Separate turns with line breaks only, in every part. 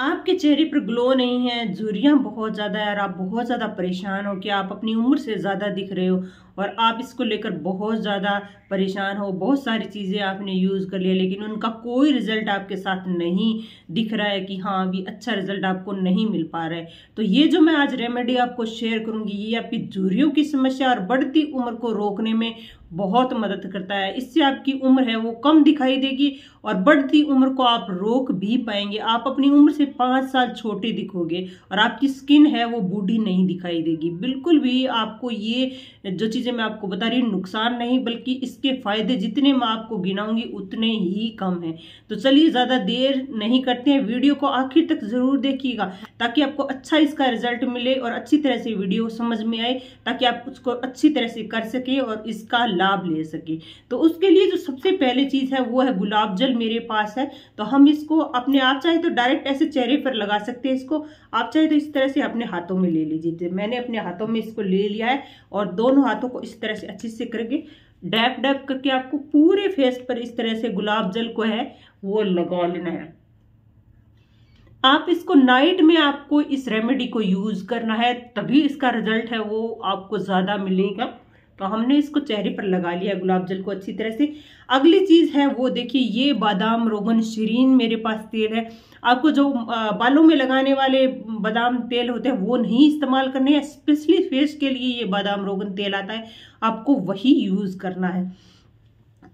आपके चेहरे पर ग्लो नहीं है झुरियाँ बहुत ज़्यादा है और आप बहुत ज़्यादा परेशान हो कि आप अपनी उम्र से ज़्यादा दिख रहे हो और आप इसको लेकर बहुत ज़्यादा परेशान हो। बहुत सारी चीज़ें आपने यूज़ कर लिया, लेकिन उनका कोई रिज़ल्ट आपके साथ नहीं दिख रहा है कि हाँ अभी अच्छा रिज़ल्ट आपको नहीं मिल पा रहा है। तो ये जो मैं आज रेमेडी आपको शेयर करूँगी, ये आपकी झुरियों की समस्या और बढ़ती उम्र को रोकने में बहुत मदद करता है। इससे आपकी उम्र है, वो कम दिखाई देगी और बढ़ती उम्र को आप रोक भी पाएँगे। आप अपनी उम्र से पाँच साल छोटे दिखोगे और आपकी स्किन है, वो बूढ़ी नहीं दिखाई देगी। बिल्कुल भी आपको ये, जो चीज़ें मैं आपको बता रही हूँ, नुकसान नहीं, बल्कि इसके फ़ायदे जितने मैं आपको गिनाऊँगी, उतने ही कम हैं। तो चलिए, ज़्यादा देर नहीं करते हैं। वीडियो को आखिर तक ज़रूर देखिएगा, ताकि आपको अच्छा इसका रिज़ल्ट मिले और अच्छी तरह से वीडियो समझ में आए, ताकि आप उसको अच्छी तरह से कर सके और इसका लाभ ले सके। तो उसके लिए जो सबसे पहले चीज़ है, वो है गुलाब जल मेरे पास है। तो हम इसको अपने आप चाहे तो डायरेक्ट ऐसे चेहरे पर लगा सकते हैं इसको। आप चाहे तो इस तरह से अपने हाथों में ले लीजिए। तो मैंने अपने हाथों में इसको ले लिया है और दोनों हाथों को इस तरह से अच्छे से करके डैप डैप करके आपको पूरे फेस पर इस तरह से गुलाब जल को है, वो लगा लेना है। आप इसको नाइट में आपको इस रेमेडी को यूज़ करना है, तभी इसका रिज़ल्ट है, वो आपको ज़्यादा मिलेगा। तो हमने इसको चेहरे पर लगा लिया गुलाब जल को अच्छी तरह से। अगली चीज़ है वो देखिए, ये बादाम रोगन शरीन मेरे पास तेल है। आपको जो बालों में लगाने वाले बादाम तेल होते हैं, वो नहीं इस्तेमाल करने हैं। स्पेशली फेस के लिए ये बादाम रोगन तेल आता है। आपको वही यूज़ करना है।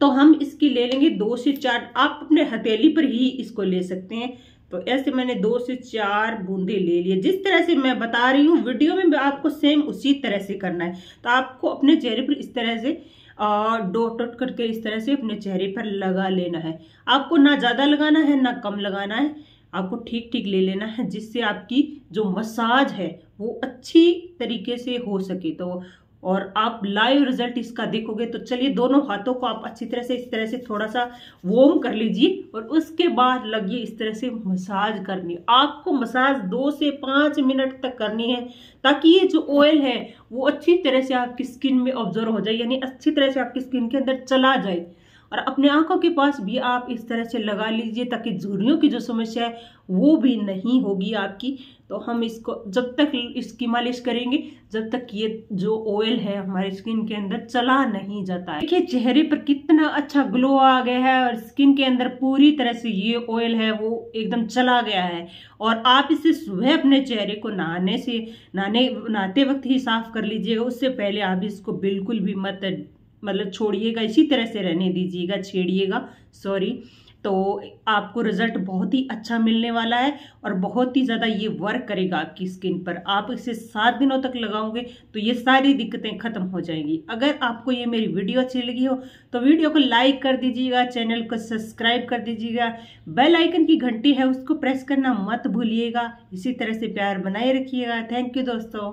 तो हम इसकी ले लेंगे दो से चार। आप अपने हथेली पर ही इसको ले सकते हैं। तो ऐसे मैंने दो से चार बूंदे ले लिए। जिस तरह से मैं बता रही हूँ, वीडियो में आपको सेम उसी तरह से करना है। तो आपको अपने चेहरे पर इस तरह से डॉट डॉट करके इस तरह से अपने चेहरे पर लगा लेना है। आपको ना ज़्यादा लगाना है, ना कम लगाना है। आपको ठीक ठीक ले लेना है, जिससे आपकी जो मसाज है, वो अच्छी तरीके से हो सके। तो और आप लाइव रिज़ल्ट इसका देखोगे तो चलिए दोनों हाथों को आप अच्छी तरह से, इस तरह से थोड़ा सा वोम कर लीजिए और उसके बाद लगिए इस तरह से मसाज करनी। आपको मसाज दो से पाँच मिनट तक करनी है, ताकि ये जो ऑयल है, वो अच्छी तरह से आपकी स्किन में ऑब्ज़र्व हो जाए, यानी अच्छी तरह से आपकी स्किन के अंदर चला जाए। और अपने आँखों के पास भी आप इस तरह से लगा लीजिए ताकि झुर्रियों की जो समस्या है, वो भी नहीं होगी आपकी। तो हम इसको, जब तक इसकी मालिश करेंगे, जब तक ये जो ऑयल है हमारे स्किन के अंदर चला नहीं जाता है। देखिए, चेहरे पर कितना अच्छा ग्लो आ गया है और स्किन के अंदर पूरी तरह से ये ऑयल है, वो एकदम चला गया है। और आप इसे सुबह अपने चेहरे को नहाने से, नहाने, नहाते वक्त ही साफ़ कर लीजिएगा, उससे पहले आप इसको बिल्कुल भी मत मतलब छोड़िएगा, इसी तरह से रहने दीजिएगा, छेड़िएगा सॉरी तो आपको रिज़ल्ट बहुत ही अच्छा मिलने वाला है और बहुत ही ज़्यादा ये वर्क करेगा आपकी स्किन पर। आप इसे सात दिनों तक लगाओगे तो ये सारी दिक्कतें ख़त्म हो जाएँगी। अगर आपको ये मेरी वीडियो अच्छी लगी हो तो वीडियो को लाइक कर दीजिएगा चैनल को सब्सक्राइब कर दीजिएगा। बेल आइकन की घंटी है, उसको प्रेस करना मत भूलिएगा। इसी तरह से प्यार बनाए रखिएगा। थैंक यू दोस्तों।